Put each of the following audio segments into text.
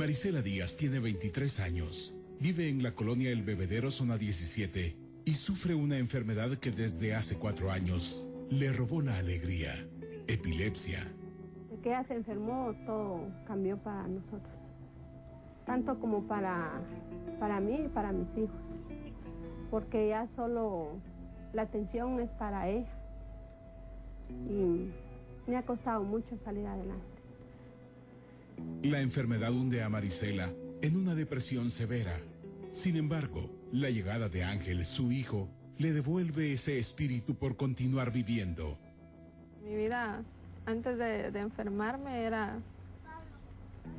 Marisela Díaz tiene 23 años, vive en la colonia El Bebedero, zona 17, y sufre una enfermedad que desde hace cuatro años le robó la alegría, epilepsia. Que ella se enfermó, todo cambió para nosotros, tanto como para, para mí y para mis hijos, porque ya solo la atención es para ella y me ha costado mucho salir adelante. La enfermedad hunde a Marisela en una depresión severa. Sin embargo, la llegada de Ángel, su hijo, le devuelve ese espíritu por continuar viviendo. Mi vida antes de, enfermarme era,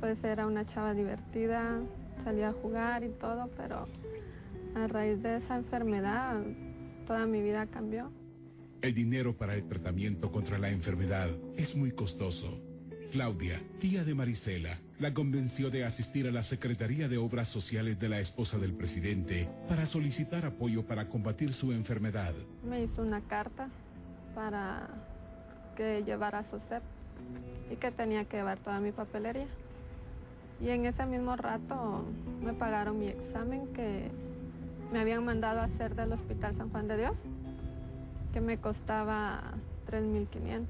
pues era una chava divertida, salía a jugar y todo, pero a raíz de esa enfermedad toda mi vida cambió. El dinero para el tratamiento contra la enfermedad es muy costoso. Claudia, tía de Marisela, la convenció de asistir a la Secretaría de Obras Sociales de la esposa del presidente para solicitar apoyo para combatir su enfermedad. Me hizo una carta para que llevara a su SEP y que tenía que llevar toda mi papelería. Y en ese mismo rato me pagaron mi examen que me habían mandado a hacer del Hospital San Juan de Dios que me costaba 3.500.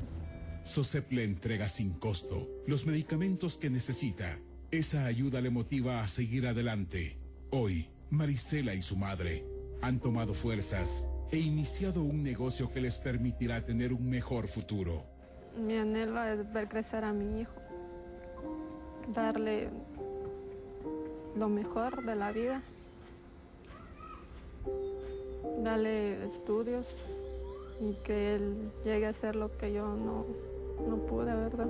SOSEP le entrega sin costo los medicamentos que necesita. Esa ayuda le motiva a seguir adelante. Hoy, Marisela y su madre han tomado fuerzas e iniciado un negocio que les permitirá tener un mejor futuro. Mi anhelo es ver crecer a mi hijo, darle lo mejor de la vida, darle estudios, y que él llegue a ser lo que yo no, no pude, ¿verdad?